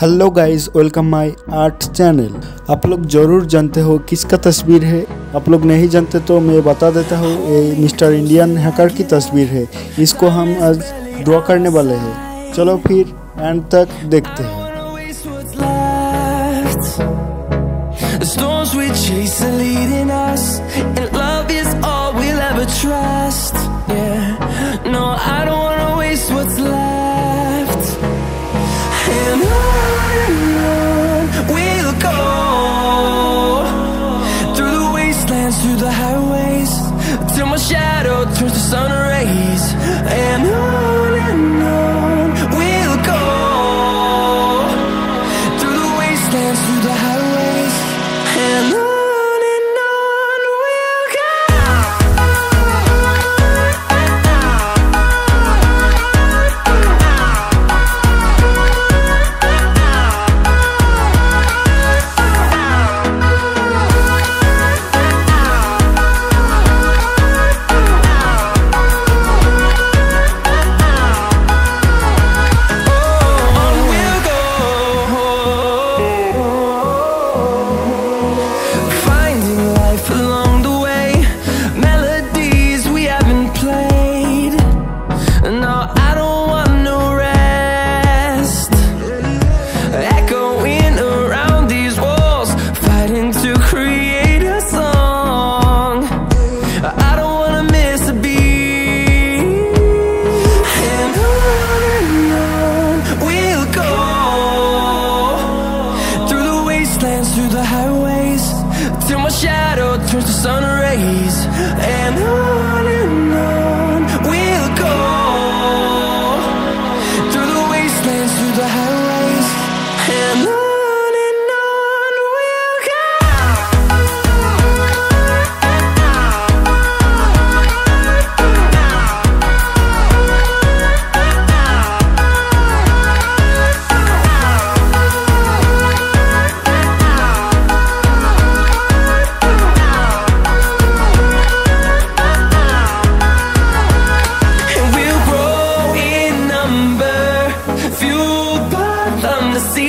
Hello guys welcome my art channel आप लोग ज़रूर जानते हो किसका तस्वीर है। आप लोग नहीं जानते तो मैं बता देता हूँ, ये मिस्टर इंडियन हैकर की तस्वीर है। इसको हम आज ड्रॉ करने वाले हैं। चलो फिर एंड तक देखते हैं।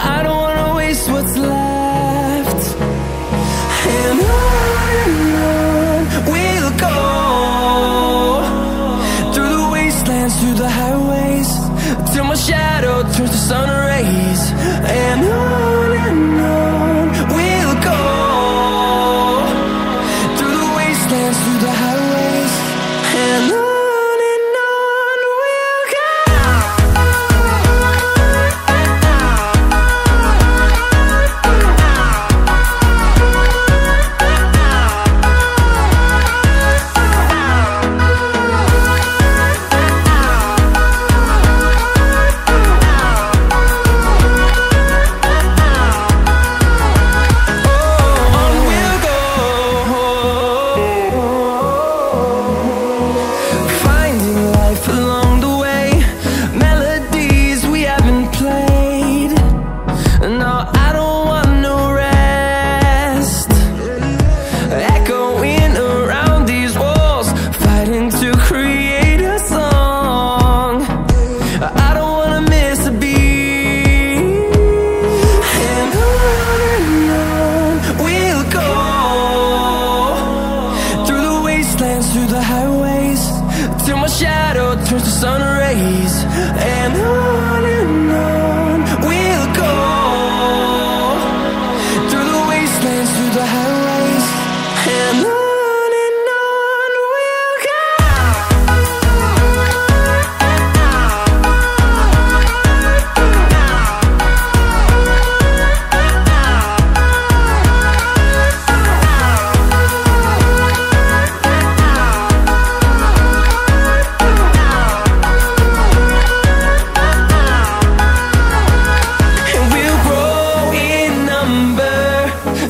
I don't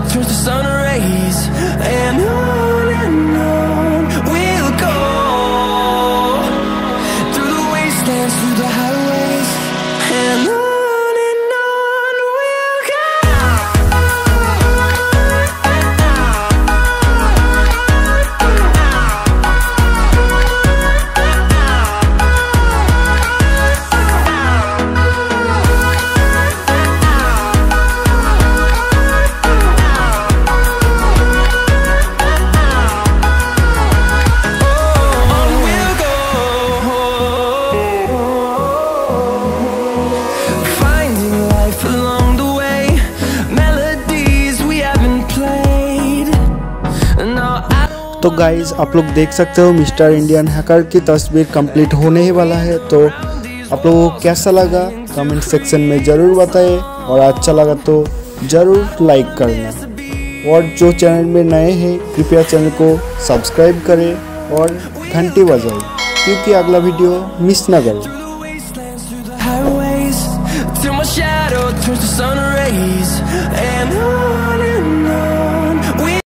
turns to sun rays. And on तो गाइज़ आप लोग देख सकते हो मिस्टर इंडियन हैकर की तस्वीर कंप्लीट होने ही वाला है। तो आप लोगों को कैसा लगा? कमेंट सेक्शन में ज़रूर बताएँ और अच्छा लगा तो ज़रूर लाइक करना। और जो चैनल में नए हैं, कृपया चैनल को सब्सक्राइब करें और घंटी बजाएँ, क्योंकि अगला वीडियो मिस ना करें।